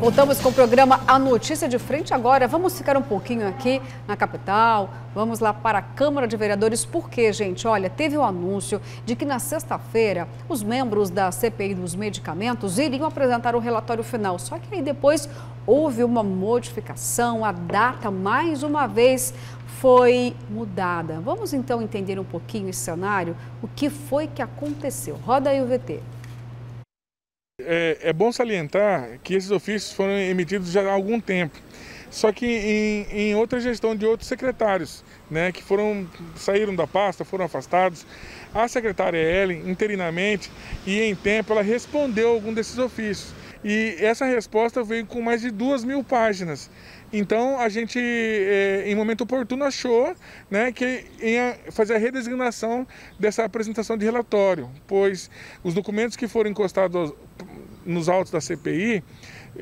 Voltamos com o programa A Notícia de Frente agora. Vamos ficar um pouquinho aqui na capital. Vamos lá para a Câmara de Vereadores, porque, gente, olha, teve o um anúncio de que na sexta-feira os membros da CPI dos medicamentos iriam apresentar o relatório final. Só que aí depois houve uma modificação, a data mais uma vez foi mudada. Vamos então entender um pouquinho esse cenário, o que foi que aconteceu. Roda aí o VT. É, é, bom salientar que esses ofícios foram emitidos já há algum tempo, só que em, em outra gestão de outros secretários, né, que foram saíram da pasta, foram afastados. A secretária Ellen, interinamente e em tempo, ela respondeu algum desses ofícios. E essa resposta veio com mais de duas mil páginas. Então a gente, é, em momento oportuno, achou né, que ia fazer a redesignação dessa apresentação de relatório, pois os documentos que foram encostados nos autos da CPI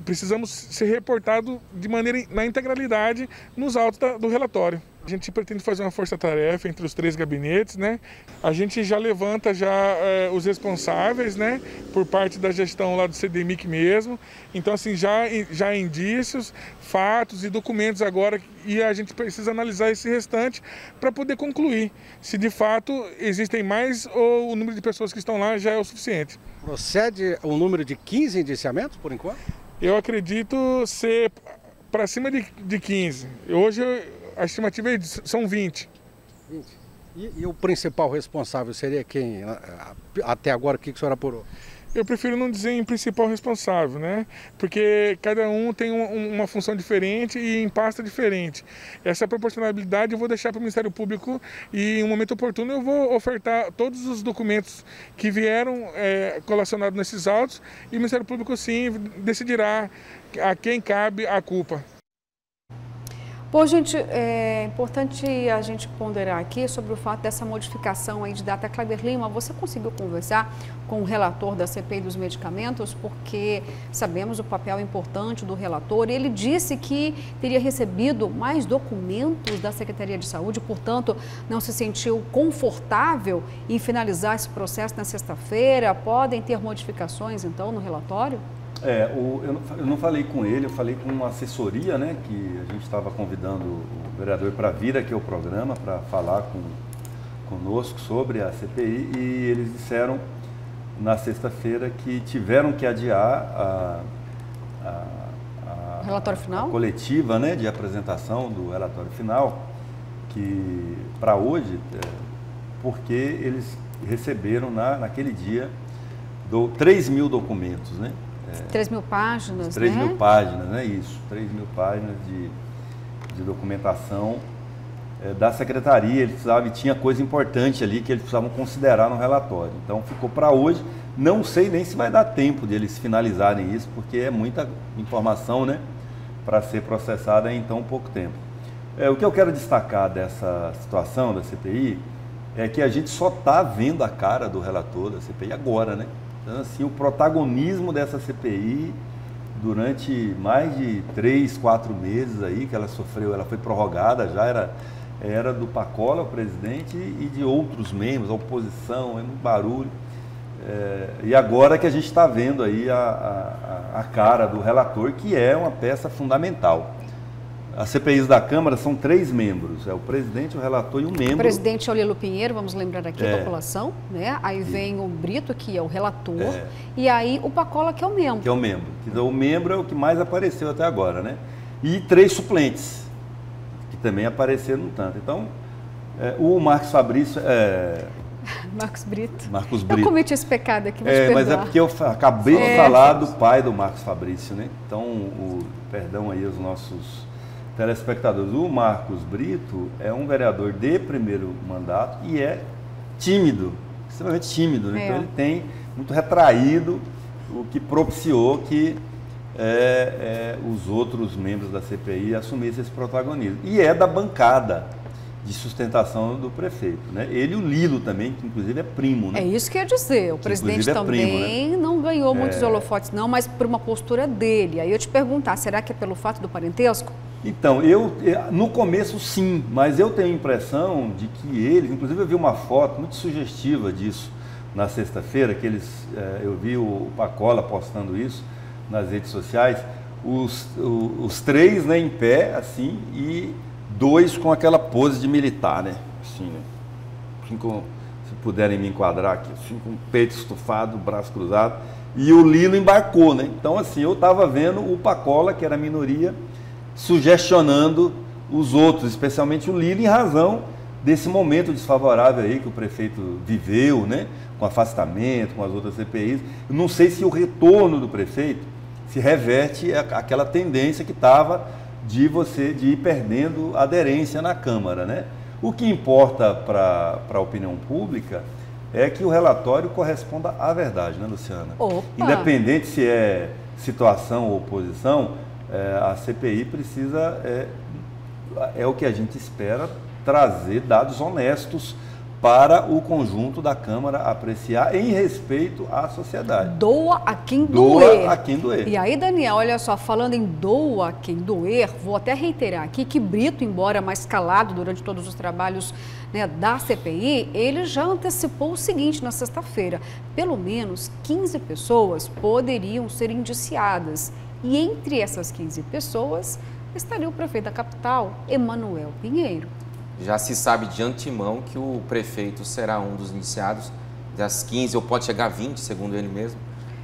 precisamos ser reportado de maneira na integralidade nos autos da, do relatório. A gente pretende fazer uma força-tarefa entre os três gabinetes, né? A gente já levanta já eh, os responsáveis, né? Por parte da gestão lá do CDMIC mesmo. Então, assim, já, já indícios, fatos e documentos agora e a gente precisa analisar esse restante para poder concluir se de fato existem mais ou o número de pessoas que estão lá já é o suficiente. Procede o número de 15 indiciamentos por enquanto? Eu acredito ser para cima de, de 15. Hoje a estimativa é são 20. 20. E, e, o principal responsável seria quem? Até agora, o que, que o senhor apurou? Eu prefiro não dizer em principal responsável, né? Porque cada um tem um, uma função diferente e em pasta diferente. Essa proporcionalidade eu vou deixar para o Ministério Público e em um momento oportuno eu vou ofertar todos os documentos que vieram é, colacionados nesses autos e o Ministério Público sim decidirá a quem cabe a culpa. Bom, gente, é importante a gente ponderar aqui sobre o fato dessa modificação aí de data. Kleber Lima, você conseguiu conversar com o relator da CPI dos medicamentos, porque sabemos o papel importante do relator. Ele disse que teria recebido mais documentos da Secretaria de Saúde, portanto, não se sentiu confortável em finalizar esse processo na sexta-feira. Podem ter modificações, então, no relatório? É, o, eu, não, eu, não, falei com ele, eu falei com uma assessoria, né, que a gente estava convidando o vereador para vir aqui ao programa para falar com, conosco sobre a CPI e eles disseram na sexta-feira que tiveram que adiar a, a, a, relatório final? a coletiva né, de apresentação do relatório final, que para hoje, é, porque eles receberam na, naquele dia do, 3 mil documentos, né? É, 3 mil páginas, 3 né? mil páginas, né? Isso, 3 mil páginas de, de documentação é, da secretaria. Eles precisavam, tinha coisa importante ali que eles precisavam considerar no relatório. Então ficou para hoje. Não sei nem se vai dar tempo de eles finalizarem isso, porque é muita informação, né? Para ser processada em tão pouco tempo. É, o que eu quero destacar dessa situação da CPI é que a gente só está vendo a cara do relator da CPI agora, né? Então, assim, o protagonismo dessa CPI durante mais de três, quatro meses aí que ela sofreu, ela foi prorrogada, já era, era do Pacola, o presidente, e de outros membros, a oposição, é um barulho. É, e agora que a gente está vendo aí a, a, a cara do relator, que é uma peça fundamental. As CPIs da Câmara são três membros, é o presidente, o relator e um membro. O presidente é o Lilo Pinheiro, vamos lembrar aqui é. a população, né? Aí vem o Brito, que é o relator, é. e aí o Pacola, que é o membro. Que é o membro. Então, o membro é o que mais apareceu até agora, né? E três suplentes, que também apareceram um tanto. Então, é, o Marcos Fabrício... É... Marcos Brito. Marcos Brito. Eu cometi esse pecado aqui, é, Mas é porque eu acabei de é. falar do pai do Marcos Fabrício, né? Então, o, perdão aí aos nossos telespectadores, o Marcos Brito é um vereador de primeiro mandato e é tímido, extremamente tímido. Né? É. Então ele tem muito retraído, o que propiciou que é, é, os outros membros da CPI assumissem esse protagonismo. E é da bancada de sustentação do prefeito. Né? Ele e o Lilo também, que inclusive é primo. Né? É isso que eu ia dizer. O que presidente é também primo, né? não ganhou muitos é... holofotes, não, mas por uma postura dele. Aí eu te perguntar, será que é pelo fato do parentesco? Então, eu no começo sim, mas eu tenho a impressão de que eles, inclusive eu vi uma foto muito sugestiva disso na sexta-feira, que eles, é, eu vi o Pacola postando isso nas redes sociais. os, os, três né, em pé, assim, e dois com aquela pose de militar, né? Assim, né? Assim com, se puderem me enquadrar aqui, assim, com o peito estufado, braço cruzado, e o Lilo embarcou, né? Então, assim, eu estava vendo o Pacola, que era a minoria, sugestionando os outros, especialmente o Lilo, em razão desse momento desfavorável aí que o prefeito viveu, né? Com afastamento, com as outras CPIs. Eu não sei se o retorno do prefeito se reverte aquela tendência que estava de você de ir perdendo aderência na Câmara, né? O que importa para a opinião pública é que o relatório corresponda à verdade, né, Luciana? Opa. Independente se é situação ou oposição, é, a CPI precisa, é, é o que a gente espera, trazer dados honestos para o conjunto da Câmara apreciar em respeito à sociedade. Doa a quem doer. Doa a quem doer. E aí, Daniel, olha só, falando em doa a quem doer, vou até reiterar aqui que Brito, embora mais calado durante todos os trabalhos né, da CPI, ele já antecipou o seguinte na sexta-feira: pelo menos 15 pessoas poderiam ser indiciadas. E entre essas 15 pessoas estaria o prefeito da capital, Emanuel Pinheiro já se sabe de antemão que o prefeito será um dos iniciados das 15, ou pode chegar a 20, segundo ele mesmo.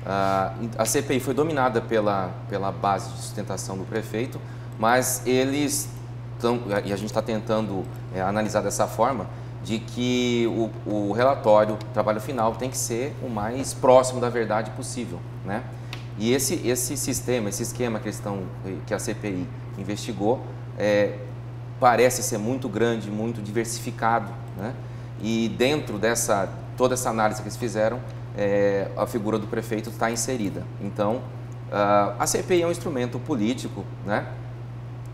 Uh, a CPI foi dominada pela, pela base de sustentação do prefeito, mas eles estão, e a gente está tentando é, analisar dessa forma, de que o, o relatório, o trabalho final, tem que ser o mais próximo da verdade possível. Né? E esse, esse sistema, esse esquema que, estão, que a CPI investigou, é, parece ser muito grande, muito diversificado, né? E dentro dessa toda essa análise que eles fizeram, é, a figura do prefeito está inserida. Então, uh, a CPI é um instrumento político, né?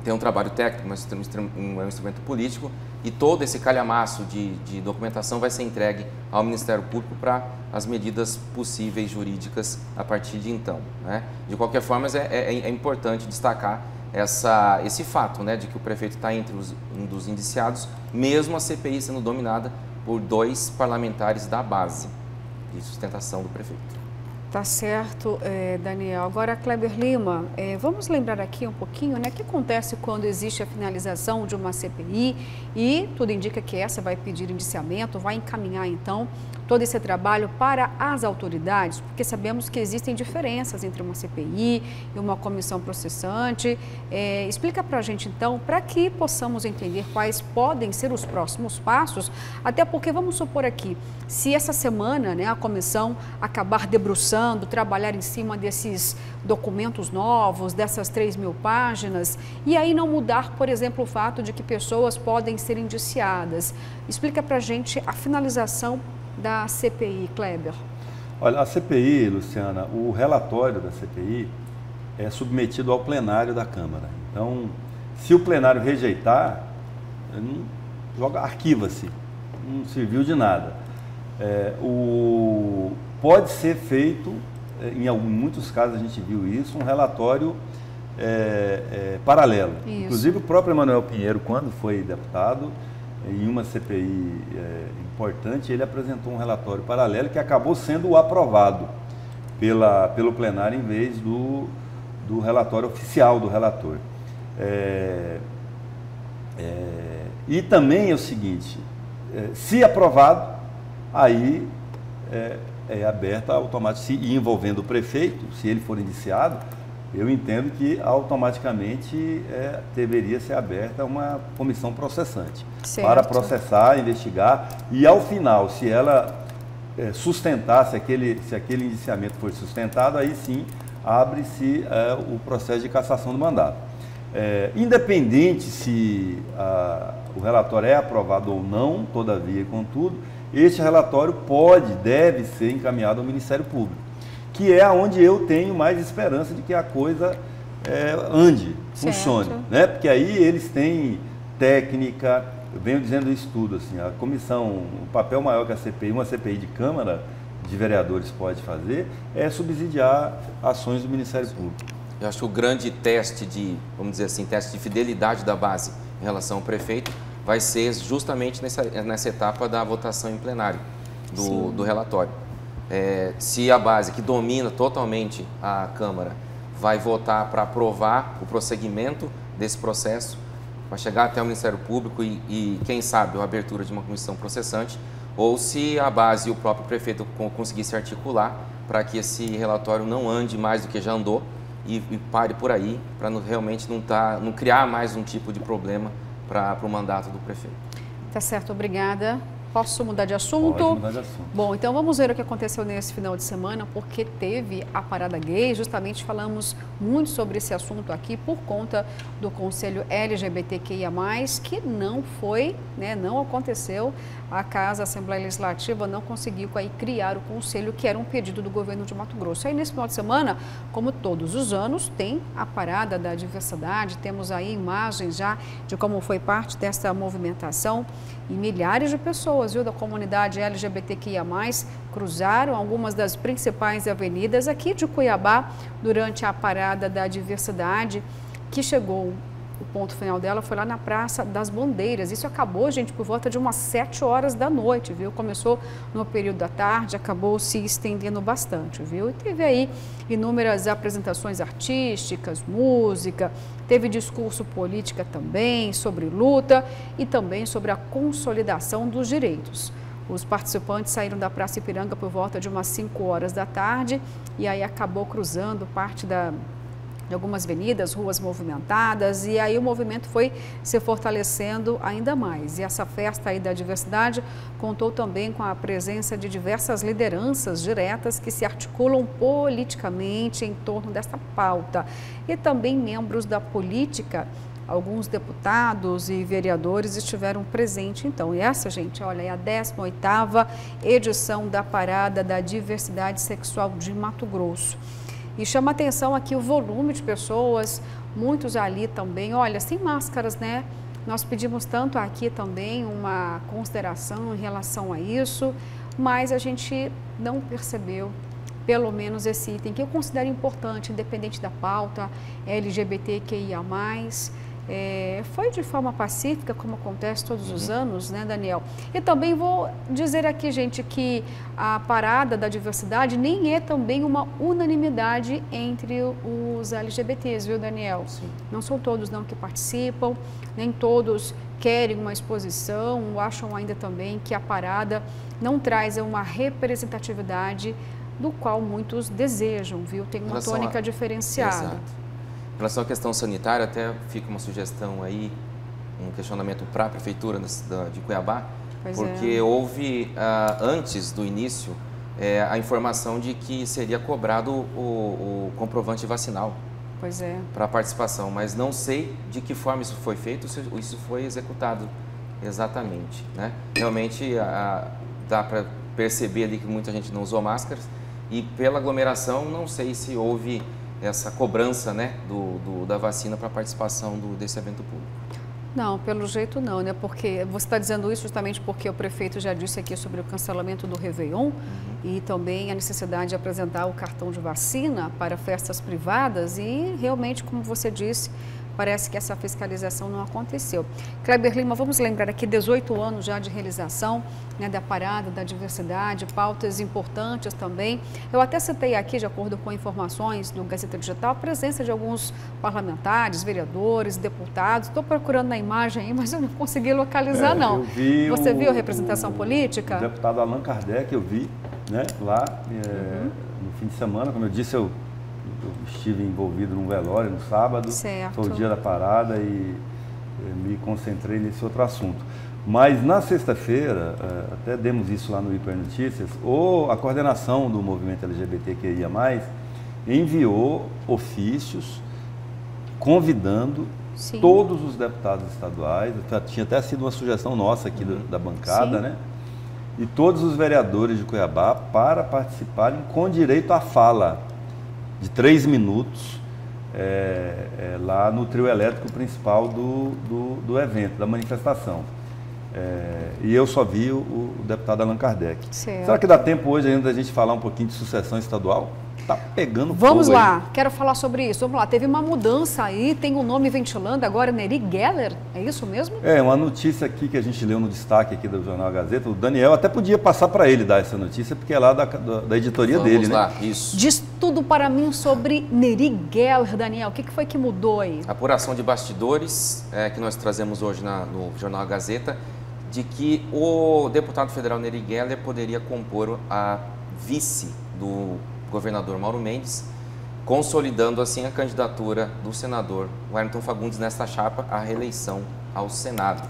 Tem um trabalho técnico, mas é um instrumento político e todo esse calhamaço de, de documentação vai ser entregue ao Ministério Público para as medidas possíveis jurídicas a partir de então. Né? De qualquer forma, é, é, é importante destacar essa, esse fato né, de que o prefeito está entre os, um dos indiciados, mesmo a CPI sendo dominada por dois parlamentares da base de sustentação do prefeito. Tá certo, é, Daniel. Agora, Kleber Lima, é, vamos lembrar aqui um pouquinho, né, o que acontece quando existe a finalização de uma CPI e tudo indica que essa vai pedir indiciamento, vai encaminhar então todo esse trabalho para as autoridades, porque sabemos que existem diferenças entre uma CPI e uma comissão processante. É, explica para a gente, então, para que possamos entender quais podem ser os próximos passos, até porque vamos supor aqui, se essa semana né, a comissão acabar debruçando, trabalhar em cima desses documentos novos, dessas 3 mil páginas, e aí não mudar, por exemplo, o fato de que pessoas podem ser indiciadas. Explica para a gente a finalização da CPI, Kleber? Olha, a CPI, Luciana, o relatório da CPI é submetido ao plenário da Câmara. Então, se o plenário rejeitar, joga, arquiva-se, não serviu de nada. É, o, pode ser feito, é, em muitos casos a gente viu isso, um relatório é, é, paralelo. Isso. Inclusive o próprio Emanuel Pinheiro, quando foi deputado, em uma CPI é, importante, ele apresentou um relatório paralelo que acabou sendo aprovado pela, pelo plenário em vez do, do relatório oficial do relator. E também é o seguinte, se aprovado, aí é, aberta automaticamente, se envolvendo o prefeito, se ele for indiciado, eu entendo que automaticamente é, deveria ser aberta uma comissão processante certo. para processar, investigar e ao final, se ela é, sustentar, se aquele, se aquele indiciamento for sustentado, aí sim abre-se é, o processo de cassação do mandato. É, independente se a, o relatório é aprovado ou não, todavia, contudo, este relatório pode, deve ser encaminhado ao Ministério Público que é onde eu tenho mais esperança de que a coisa é, ande, certo. funcione. Né? Porque aí eles têm técnica, eu venho dizendo isso tudo, assim, a comissão, o papel maior que a CPI, uma CPI de Câmara de vereadores pode fazer, é subsidiar ações do Ministério Público. Eu acho que o grande teste de, vamos dizer assim, teste de fidelidade da base em relação ao prefeito vai ser justamente nessa, nessa etapa da votação em plenário do, do relatório. É, se a base que domina totalmente a Câmara vai votar para aprovar o prosseguimento desse processo, vai chegar até o Ministério Público e, e, quem sabe, a abertura de uma comissão processante, ou se a base e o próprio prefeito conseguir se articular para que esse relatório não ande mais do que já andou e, e pare por aí, para realmente não, tá, não criar mais um tipo de problema para o mandato do prefeito. Tá certo, obrigada. Posso mudar de assunto? Pode mudar de assunto. Bom, então vamos ver o que aconteceu nesse final de semana, porque teve a parada gay. Justamente falamos muito sobre esse assunto aqui por conta do Conselho LGBTQIA+, que não foi, né, não aconteceu. A Casa Assembleia Legislativa não conseguiu aí criar o conselho, que era um pedido do governo de Mato Grosso. Aí nesse final de semana, como todos os anos, tem a parada da diversidade. Temos aí imagens já de como foi parte dessa movimentação e milhares de pessoas viu, da comunidade LGBTQIA+, cruzaram algumas das principais avenidas aqui de Cuiabá durante a parada da diversidade que chegou o ponto final dela foi lá na Praça das Bandeiras. Isso acabou, gente, por volta de umas 7 horas da noite, viu? Começou no período da tarde, acabou se estendendo bastante, viu? E teve aí inúmeras apresentações artísticas, música, teve discurso política também sobre luta e também sobre a consolidação dos direitos. Os participantes saíram da Praça Ipiranga por volta de umas 5 horas da tarde e aí acabou cruzando parte da de algumas avenidas, ruas movimentadas, e aí o movimento foi se fortalecendo ainda mais. E essa festa aí da diversidade contou também com a presença de diversas lideranças diretas que se articulam politicamente em torno dessa pauta, e também membros da política alguns deputados e vereadores estiveram presentes então. E essa, gente, olha, é a 18ª edição da Parada da Diversidade Sexual de Mato Grosso. E chama atenção aqui o volume de pessoas, muitos ali também, olha, sem máscaras, né? Nós pedimos tanto aqui também uma consideração em relação a isso, mas a gente não percebeu pelo menos esse item que eu considero importante, independente da pauta LGBTQIA+, é, foi de forma pacífica, como acontece todos uhum. os anos, né, Daniel? E também vou dizer aqui, gente, que a parada da diversidade nem é também uma unanimidade entre os LGBTs, viu, Daniel? Sim. Não são todos não que participam, nem todos querem uma exposição, acham ainda também que a parada não traz uma representatividade do qual muitos desejam, viu? Tem uma tônica a... diferenciada. Exato relação à questão sanitária, até fica uma sugestão aí, um questionamento para a Prefeitura de Cuiabá, pois porque é. houve, uh, antes do início, é, a informação de que seria cobrado o, o comprovante vacinal é. para participação, mas não sei de que forma isso foi feito, se isso foi executado exatamente. Né? Realmente a, dá para perceber ali que muita gente não usou máscaras e pela aglomeração não sei se houve essa cobrança né, do, do da vacina para a participação do, desse evento público. Não, pelo jeito não, né? Porque você está dizendo isso justamente porque o prefeito já disse aqui sobre o cancelamento do Réveillon uhum. e também a necessidade de apresentar o cartão de vacina para festas privadas e realmente, como você disse, parece que essa fiscalização não aconteceu. Kleber Lima, vamos lembrar aqui 18 anos já de realização né, da parada da diversidade, pautas importantes também. Eu até citei aqui, de acordo com informações do Gazeta Digital, a presença de alguns parlamentares, vereadores, deputados. Estou procurando na imagem aí, mas eu não consegui localizar, é, não. Vi Você o, viu a representação o, política? O deputado Allan Kardec, eu vi né, lá é, uhum. no fim de semana, como eu disse, eu eu estive envolvido num velório no sábado, certo. foi o dia da parada e eh, me concentrei nesse outro assunto. Mas na sexta-feira, eh, até demos isso lá no Hiper Notícias, ou a coordenação do movimento LGBTQIA+, enviou ofícios convidando Sim. todos os deputados estaduais, tinha até sido uma sugestão nossa aqui uhum. da bancada, Sim. né? E todos os vereadores de Cuiabá para participarem com direito à fala de três minutos é, é, lá no trio elétrico principal do, do, do evento, da manifestação. É, e eu só vi o, o deputado Allan Kardec. Certo. Será que dá tempo hoje ainda da gente falar um pouquinho de sucessão estadual? Tá pegando Vamos fogo lá, aí. quero falar sobre isso. Vamos lá, teve uma mudança aí, tem um nome ventilando agora, Neri Geller, é isso mesmo? É, uma notícia aqui que a gente leu no destaque aqui do Jornal Gazeta, o Daniel até podia passar para ele dar essa notícia, porque é lá da, da, da editoria Vamos dele, lá, né? isso. Diz tudo para mim sobre Neri Geller, Daniel. O que, que foi que mudou aí? Apuração de bastidores é, que nós trazemos hoje na- no Jornal Gazeta, de que o deputado federal Neri Geller poderia compor a vice do governador Mauro Mendes, consolidando assim a candidatura do senador Wellington Fagundes nesta chapa à reeleição ao Senado.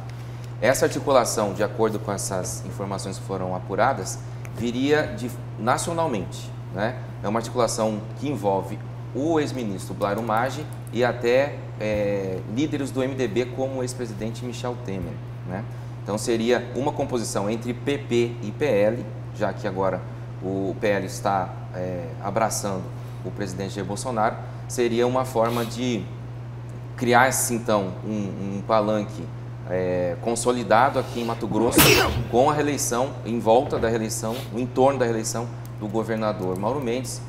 Essa articulação, de acordo com essas informações que foram apuradas, viria de, nacionalmente. Né? É uma articulação que envolve o ex-ministro Blairo Maggi e até eh, líderes do MDB, como o ex-presidente Michel Temer. Né? Então seria uma composição entre PP e PL, já que agora o PL está eh, abraçando o presidente Jair Bolsonaro, seria uma forma de criar-se então um, um palanque é, consolidado aqui em Mato Grosso com a reeleição, em volta da reeleição, no entorno da reeleição do governador Mauro Mendes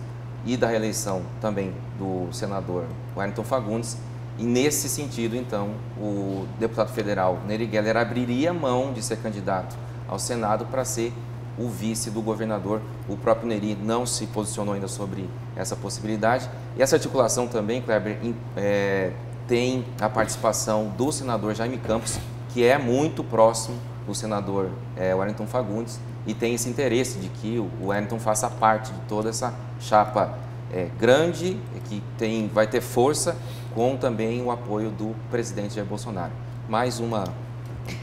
e da reeleição também do senador Wellington Fagundes. E nesse sentido, então, o deputado federal Neri Geller abriria mão de ser candidato ao Senado para ser o vice do governador. O próprio Neri não se posicionou ainda sobre essa possibilidade. E essa articulação também, Kleber, é, tem a participação do senador Jaime Campos, que é muito próximo do senador é, Wellington Fagundes e tem esse interesse de que o Wellington faça parte de toda essa chapa é, grande, que tem, vai ter força, com também o apoio do presidente Jair Bolsonaro. Mais uma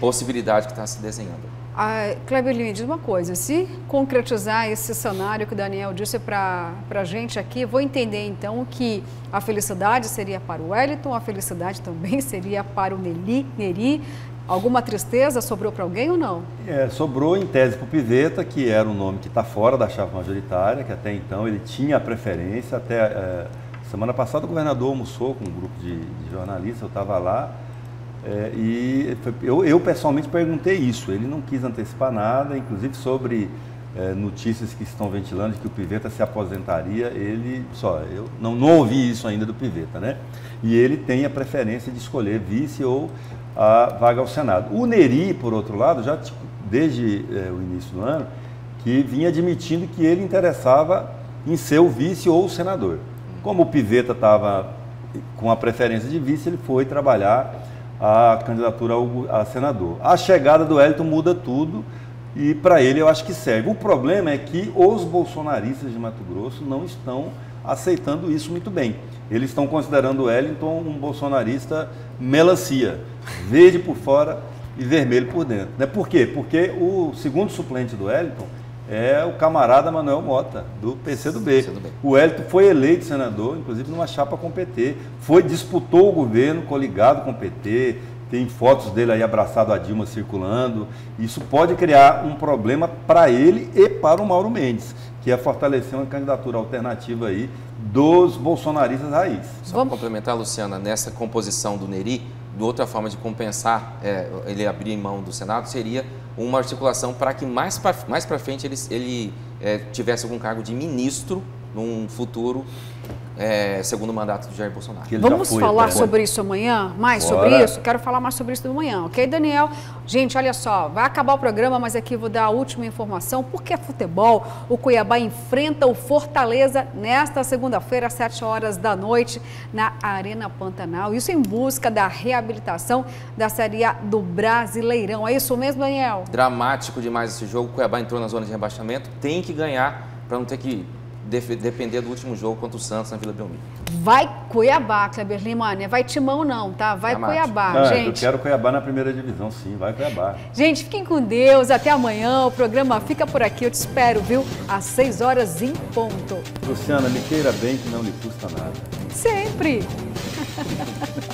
possibilidade que está se desenhando. Ah, Kleber Lima, diz uma coisa, se concretizar esse cenário que o Daniel disse para a gente aqui, vou entender então que a felicidade seria para o Wellington, a felicidade também seria para o Neri, Neri. Alguma tristeza sobrou para alguém ou não? É, sobrou em tese para o Piveta, que era um nome que está fora da chapa majoritária, que até então ele tinha a preferência. Até é, semana passada o governador almoçou com um grupo de, de jornalistas, eu estava lá. É, e eu, eu pessoalmente perguntei isso. Ele não quis antecipar nada, inclusive sobre é, notícias que estão ventilando de que o Piveta se aposentaria. Ele só, eu não, não ouvi isso ainda do Piveta, né? E ele tem a preferência de escolher vice ou a vaga ao Senado. O Neri, por outro lado, já tipo, desde é, o início do ano, que vinha admitindo que ele interessava em ser o vice ou o senador. Como o Piveta estava com a preferência de vice, ele foi trabalhar a candidatura ao, a senador. A chegada do Wellington muda tudo e para ele eu acho que serve. O problema é que os bolsonaristas de Mato Grosso não estão aceitando isso muito bem. Eles estão considerando o Wellington um bolsonarista melancia, verde por fora e vermelho por dentro. Né? Por quê? Porque o segundo suplente do Wellington é o camarada Manuel Mota, do PCdoB. PCdoB. O Wellington foi eleito senador, inclusive numa chapa com o PT. Foi, disputou o governo coligado com o PT, tem fotos dele aí abraçado a Dilma circulando. Isso pode criar um problema para ele e para o Mauro Mendes, que é fortalecer uma candidatura alternativa aí dos bolsonaristas raiz. Só Vamos- para complementar, Luciana, nessa composição do Neri, de outra forma de compensar é, ele abrir mão do Senado seria uma articulação para que mais para mais pra frente ele, ele é, tivesse algum cargo de ministro num futuro é, segundo mandato de Jair Bolsonaro. Vamos foi falar sobre isso amanhã? Mais Bora. sobre isso? Quero falar mais sobre isso amanhã, ok, Daniel? Gente, olha só, vai acabar o programa, mas aqui vou dar a última informação. Porque é futebol, o Cuiabá enfrenta o Fortaleza nesta segunda-feira, às 7 horas da noite, na Arena Pantanal. Isso em busca da reabilitação da Série A do Brasileirão. É isso mesmo, Daniel? Dramático demais esse jogo. O Cuiabá entrou na zona de rebaixamento, tem que ganhar para não ter que depender do último jogo contra o Santos na Vila Belmiro. Vai Cuiabá, Kleber Lima, não é vai Timão não, tá? Vai Dramático. Cuiabá, Ah, Eu gente. quero Cuiabá na primeira divisão, sim, vai Cuiabá. Gente, fiquem com Deus. Até amanhã. O programa fica por aqui. Eu te espero, viu? Às 6 horas em ponto. Luciana, me queira bem que não lhe custa nada. Sempre.